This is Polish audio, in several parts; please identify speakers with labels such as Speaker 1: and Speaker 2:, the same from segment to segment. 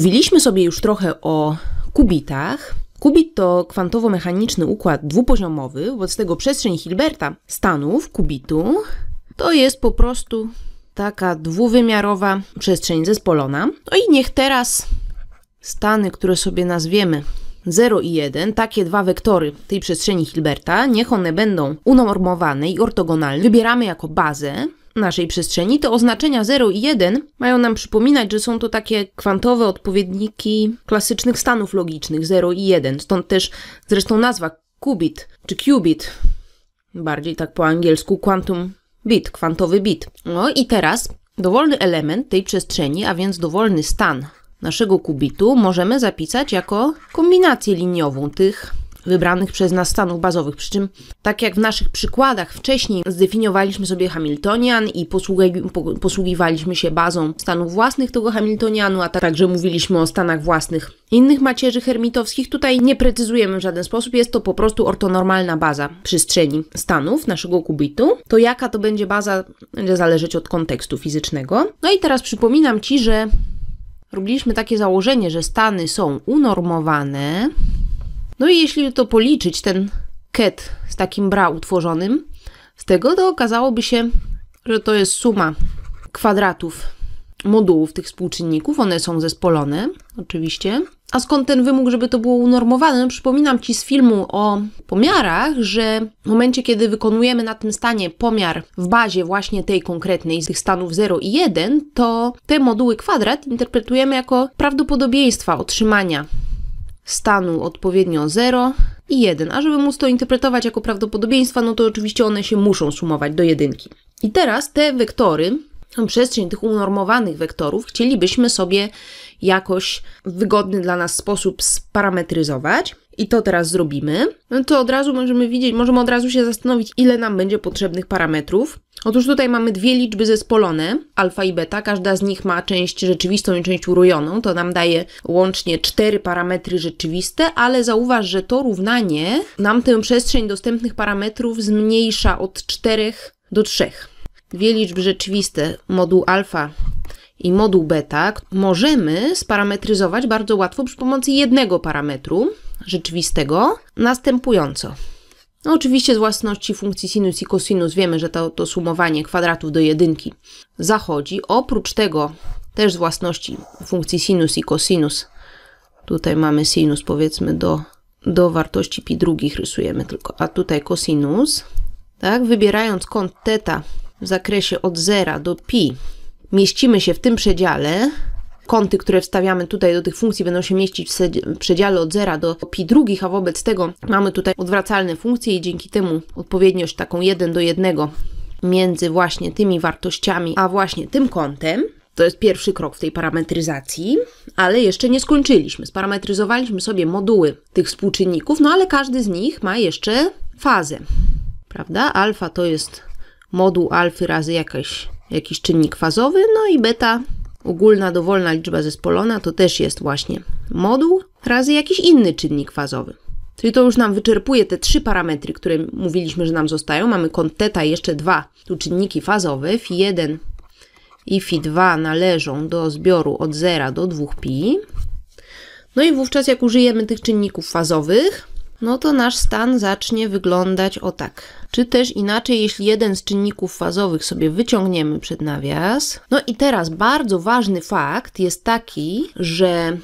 Speaker 1: Mówiliśmy sobie już trochę o kubitach. Kubit to kwantowo-mechaniczny układ dwupoziomowy, wobec tego przestrzeń Hilberta stanów kubitu to jest po prostu taka dwuwymiarowa przestrzeń zespolona. No i niech teraz stany, które sobie nazwiemy 0 i 1, takie dwa wektory tej przestrzeni Hilberta, niech one będą unormowane i ortogonalne. Wybieramy jako bazę naszej przestrzeni, te oznaczenia 0 i 1 mają nam przypominać, że są to takie kwantowe odpowiedniki klasycznych stanów logicznych 0 i 1. Stąd też zresztą nazwa qubit czy qubit, bardziej tak po angielsku quantum bit, kwantowy bit. No i teraz dowolny element tej przestrzeni, a więc dowolny stan naszego kubitu możemy zapisać jako kombinację liniową tych wybranych przez nas stanów bazowych. Przy czym, tak jak w naszych przykładach wcześniej zdefiniowaliśmy sobie Hamiltonian i posługiwaliśmy się bazą stanów własnych tego Hamiltonianu, a także mówiliśmy o stanach własnych innych macierzy hermitowskich, tutaj nie precyzujemy w żaden sposób, jest to po prostu ortonormalna baza przestrzeni stanów naszego kubitu. To jaka to będzie baza, będzie zależeć od kontekstu fizycznego. No i teraz przypominam Ci, że robiliśmy takie założenie, że stany są unormowane, no i jeśli to policzyć, ten ket z takim bra utworzonym, z tego to okazałoby się, że to jest suma kwadratów modułów tych współczynników. One są zespolone, oczywiście. A skąd ten wymóg, żeby to było unormowane? No, przypominam Ci z filmu o pomiarach, że w momencie, kiedy wykonujemy na tym stanie pomiar w bazie właśnie tej konkretnej z tych stanów 0 i 1, to te moduły kwadrat interpretujemy jako prawdopodobieństwa otrzymania stanu odpowiednio 0 i 1. A żeby móc to interpretować jako prawdopodobieństwa, no to oczywiście one się muszą sumować do jedynki. I teraz te wektory, przestrzeń tych unormowanych wektorów, chcielibyśmy sobie jakoś wygodny dla nas sposób sparametryzować. I to teraz zrobimy. No to od razu możemy widzieć, możemy od razu się zastanowić, ile nam będzie potrzebnych parametrów. Otóż tutaj mamy dwie liczby zespolone, alfa i beta. Każda z nich ma część rzeczywistą i część urojoną. To nam daje łącznie cztery parametry rzeczywiste, ale zauważ, że to równanie nam tę przestrzeń dostępnych parametrów zmniejsza od 4 do 3. Dwie liczby rzeczywiste, moduł alfa i moduł beta, możemy sparametryzować bardzo łatwo przy pomocy jednego parametru rzeczywistego następująco. No oczywiście z własności funkcji sinus i cosinus wiemy, że to, to sumowanie kwadratów do jedynki zachodzi. Oprócz tego też z własności funkcji sinus i cosinus tutaj mamy sinus powiedzmy do, do wartości pi drugich rysujemy tylko, a tutaj cosinus. Tak, wybierając kąt θ w zakresie od 0 do pi mieścimy się w tym przedziale, kąty, które wstawiamy tutaj do tych funkcji będą się mieścić w przedziale od 0 do pi drugich, a wobec tego mamy tutaj odwracalne funkcje i dzięki temu odpowiedniość taką 1 do 1 między właśnie tymi wartościami, a właśnie tym kątem. To jest pierwszy krok w tej parametryzacji, ale jeszcze nie skończyliśmy. Sparametryzowaliśmy sobie moduły tych współczynników, no ale każdy z nich ma jeszcze fazę, prawda? Alfa to jest moduł alfy razy jakaś, jakiś czynnik fazowy, no i beta, ogólna dowolna liczba zespolona, to też jest właśnie moduł razy jakiś inny czynnik fazowy. Czyli to już nam wyczerpuje te trzy parametry, które mówiliśmy, że nam zostają. Mamy kąt teta i jeszcze dwa tu czynniki fazowe. Fi1 i Fi2 należą do zbioru od 0 do 2pi. No i wówczas jak użyjemy tych czynników fazowych, no to nasz stan zacznie wyglądać o tak. Czy też inaczej, jeśli jeden z czynników fazowych sobie wyciągniemy przed nawias. No i teraz bardzo ważny fakt jest taki, że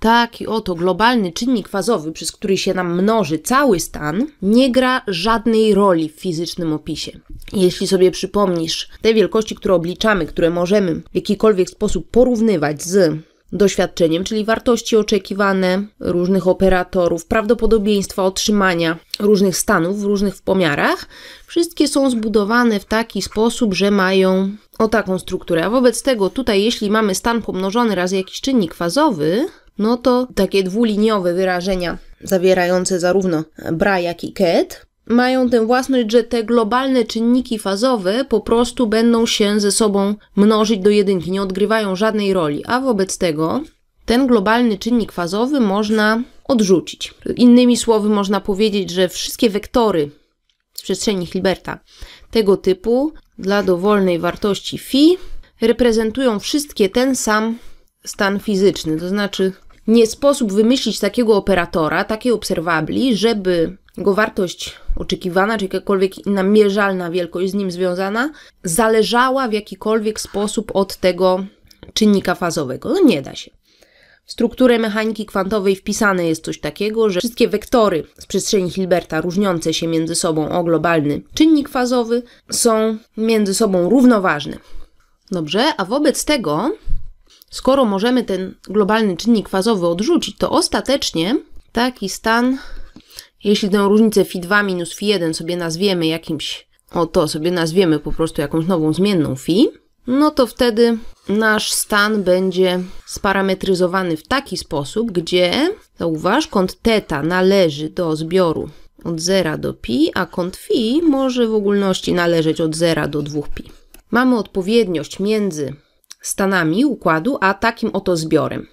Speaker 1: taki oto globalny czynnik fazowy, przez który się nam mnoży cały stan, nie gra żadnej roli w fizycznym opisie. Jeśli sobie przypomnisz te wielkości, które obliczamy, które możemy w jakikolwiek sposób porównywać z doświadczeniem, czyli wartości oczekiwane różnych operatorów, prawdopodobieństwa otrzymania różnych stanów w różnych pomiarach, wszystkie są zbudowane w taki sposób, że mają o taką strukturę. A wobec tego tutaj, jeśli mamy stan pomnożony razy jakiś czynnik fazowy, no to takie dwuliniowe wyrażenia zawierające zarówno bra, jak i ket mają tę własność, że te globalne czynniki fazowe po prostu będą się ze sobą mnożyć do jedynki, nie odgrywają żadnej roli, a wobec tego ten globalny czynnik fazowy można odrzucić. Innymi słowy, można powiedzieć, że wszystkie wektory z przestrzeni Hilberta tego typu dla dowolnej wartości phi reprezentują wszystkie ten sam stan fizyczny, to znaczy nie sposób wymyślić takiego operatora, takiej obserwabli, żeby jego wartość oczekiwana, czy jakakolwiek inna mierzalna wielkość z nim związana, zależała w jakikolwiek sposób od tego czynnika fazowego. No nie da się. W strukturę mechaniki kwantowej wpisane jest coś takiego, że wszystkie wektory z przestrzeni Hilberta różniące się między sobą o globalny czynnik fazowy są między sobą równoważne. Dobrze, a wobec tego, skoro możemy ten globalny czynnik fazowy odrzucić, to ostatecznie taki stan, jeśli tę różnicę phi2 minus phi1 sobie nazwiemy jakimś, o to sobie nazwiemy po prostu jakąś nową zmienną phi, no to wtedy nasz stan będzie sparametryzowany w taki sposób, gdzie, zauważ, kąt θ należy do zbioru od 0 do pi, a kąt phi może w ogólności należeć od 0 do 2pi. Mamy odpowiedniość między stanami układu, a takim oto zbiorem.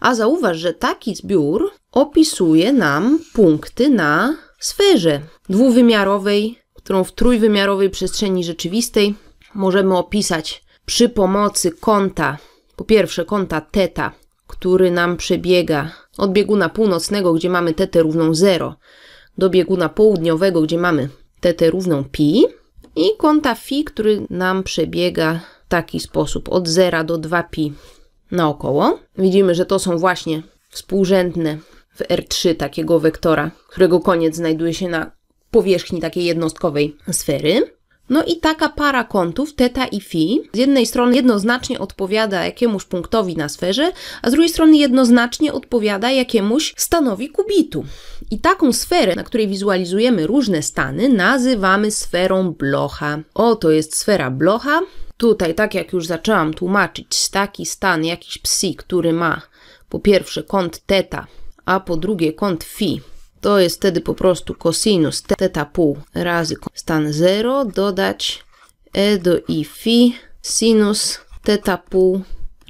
Speaker 1: A zauważ, że taki zbiór opisuje nam punkty na sferze dwuwymiarowej, którą w trójwymiarowej przestrzeni rzeczywistej możemy opisać przy pomocy kąta, po pierwsze kąta teta, który nam przebiega od bieguna północnego, gdzie mamy tetę równą 0, do bieguna południowego, gdzie mamy tetę równą pi i kąta fi, który nam przebiega w taki sposób od 0 do 2pi naokoło. Widzimy, że to są właśnie współrzędne w R3 takiego wektora, którego koniec znajduje się na powierzchni takiej jednostkowej sfery. No i taka para kątów, θ i φ, z jednej strony jednoznacznie odpowiada jakiemuś punktowi na sferze, a z drugiej strony jednoznacznie odpowiada jakiemuś stanowi kubitu. I taką sferę, na której wizualizujemy różne stany, nazywamy sferą Blocha. Oto jest sfera Blocha. Tutaj, tak jak już zaczęłam tłumaczyć, taki stan, jakiś psi, który ma po pierwsze kąt θ, a po drugie kąt phi. To jest wtedy po prostu cosinus teta pół razy stan 0 dodać e do i phi sinus teta pół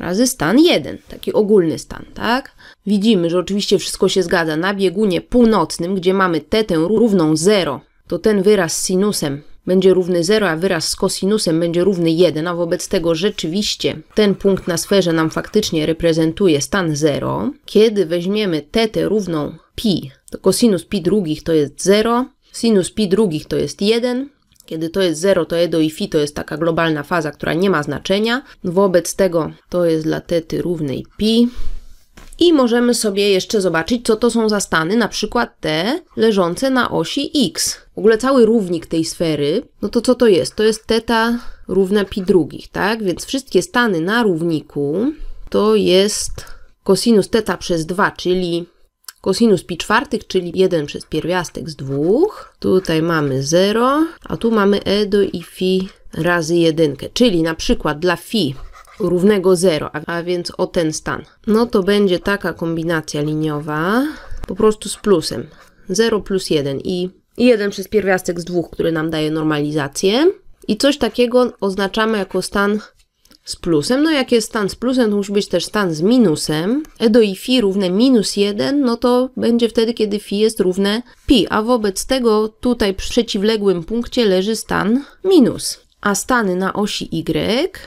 Speaker 1: razy stan 1, taki ogólny stan, tak? Widzimy, że oczywiście wszystko się zgadza na biegunie północnym, gdzie mamy tetę równą 0 to ten wyraz z sinusem będzie równy 0, a wyraz z kosinusem będzie równy 1, a wobec tego rzeczywiście ten punkt na sferze nam faktycznie reprezentuje stan 0. Kiedy weźmiemy θ równą pi, to kosinus pi drugich to jest 0, sinus pi drugich to jest 1, kiedy to jest 0, to e do i fi to jest taka globalna faza, która nie ma znaczenia. Wobec tego to jest dla tety równej pi. I możemy sobie jeszcze zobaczyć, co to są za stany, na przykład te leżące na osi x. W ogóle cały równik tej sfery, no to co to jest? To jest teta równa pi drugich, tak? Więc wszystkie stany na równiku to jest kosinus teta przez 2, czyli kosinus pi czwartych, czyli 1 przez pierwiastek z 2. Tutaj mamy 0, a tu mamy e do i fi razy 1, czyli na przykład dla fi równego 0, a więc o ten stan. No to będzie taka kombinacja liniowa, po prostu z plusem. 0 plus 1 i 1 przez pierwiastek z 2, który nam daje normalizację. I coś takiego oznaczamy jako stan z plusem. No jak jest stan z plusem, to musi być też stan z minusem. E do i fi równe minus 1, no to będzie wtedy, kiedy fi jest równe pi, a wobec tego tutaj w przeciwległym punkcie leży stan minus. A stany na osi y,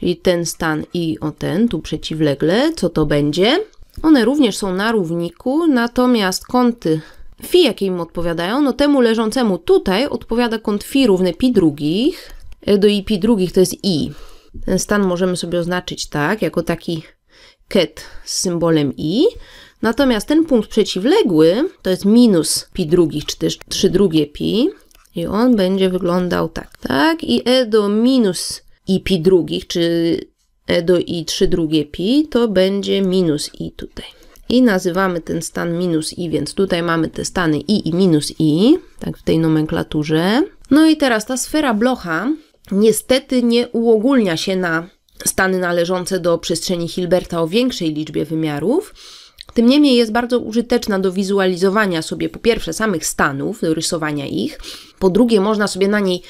Speaker 1: czyli ten stan i o ten, tu przeciwlegle, co to będzie? One również są na równiku, natomiast kąty Fi, jakie im odpowiadają, no temu leżącemu tutaj odpowiada kąt Fi równy pi drugich. E do i pi drugich to jest i. Ten stan możemy sobie oznaczyć tak, jako taki ket z symbolem i. Natomiast ten punkt przeciwległy to jest minus pi drugich, czy też 3 drugie pi. I on będzie wyglądał tak, tak? I e do minus i pi drugich, czy e do i 3 drugie pi, to będzie minus i tutaj. I nazywamy ten stan minus i, więc tutaj mamy te stany i i minus i, tak w tej nomenklaturze. No i teraz ta sfera Blocha niestety nie uogólnia się na stany należące do przestrzeni Hilberta o większej liczbie wymiarów. Tym niemniej jest bardzo użyteczna do wizualizowania sobie po pierwsze samych stanów, do rysowania ich, po drugie można sobie na niej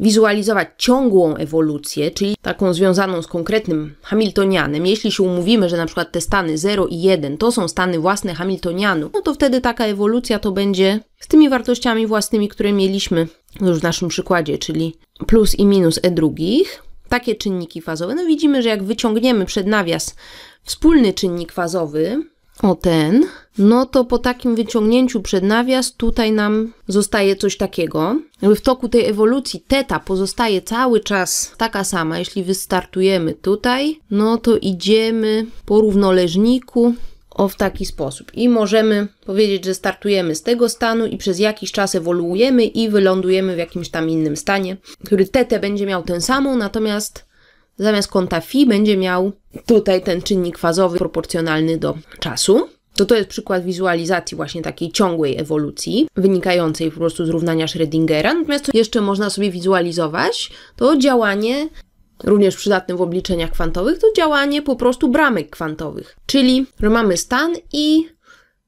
Speaker 1: wizualizować ciągłą ewolucję, czyli taką związaną z konkretnym Hamiltonianem. Jeśli się umówimy, że na przykład te stany 0 i 1 to są stany własne Hamiltonianu, no to wtedy taka ewolucja to będzie z tymi wartościami własnymi, które mieliśmy już w naszym przykładzie, czyli plus i minus e drugich. Takie czynniki fazowe. No widzimy, że jak wyciągniemy przed nawias wspólny czynnik fazowy, o ten, no to po takim wyciągnięciu przed nawias tutaj nam zostaje coś takiego. Jakby w toku tej ewolucji teta pozostaje cały czas taka sama. Jeśli wystartujemy tutaj, no to idziemy po równoleżniku o w taki sposób. I możemy powiedzieć, że startujemy z tego stanu i przez jakiś czas ewoluujemy i wylądujemy w jakimś tam innym stanie, który tetę będzie miał tę samą, natomiast zamiast kąta phi będzie miał tutaj ten czynnik fazowy proporcjonalny do czasu. To to jest przykład wizualizacji właśnie takiej ciągłej ewolucji, wynikającej po prostu z równania Schrödingera. Natomiast jeszcze można sobie wizualizować, to działanie, również przydatne w obliczeniach kwantowych, to działanie po prostu bramek kwantowych. Czyli, że mamy stan i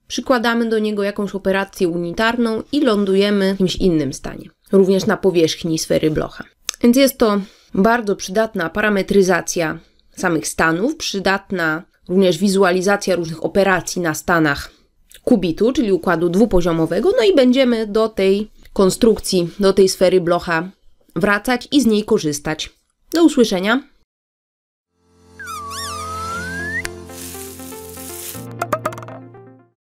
Speaker 1: przykładamy do niego jakąś operację unitarną i lądujemy w jakimś innym stanie. Również na powierzchni sfery Blocha. Więc jest to bardzo przydatna parametryzacja samych stanów, przydatna również wizualizacja różnych operacji na stanach kubitu, czyli układu dwupoziomowego, no i będziemy do tej konstrukcji, do tej sfery Blocha wracać i z niej korzystać. Do usłyszenia.